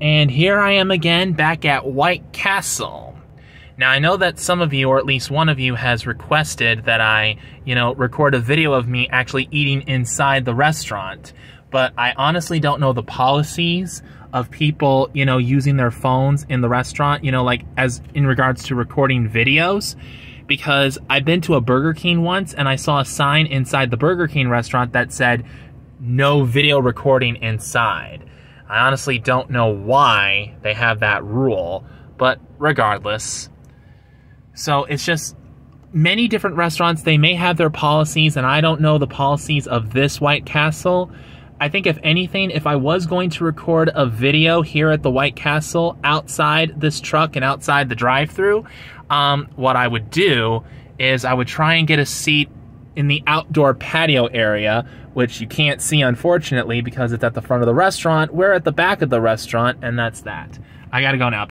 And here I am again back at White Castle. Now, I know that some of you, or at least one of you, has requested that I, you know, record a video of me actually eating inside the restaurant. But I honestly don't know the policies of people, you know, using their phones in the restaurant, you know, like as in regards to recording videos. Because I've been to a Burger King once and I saw a sign inside the Burger King restaurant that said, no video recording inside. I honestly don't know why they have that rule, but regardless. So it's just many different restaurants, they may have their policies, and I don't know the policies of this White Castle. I think if anything, if I was going to record a video here at the White Castle outside this truck and outside the drive-through, um, what I would do is I would try and get a seat in the outdoor patio area, which you can't see unfortunately because it's at the front of the restaurant. We're at the back of the restaurant, and that's that. I gotta go now.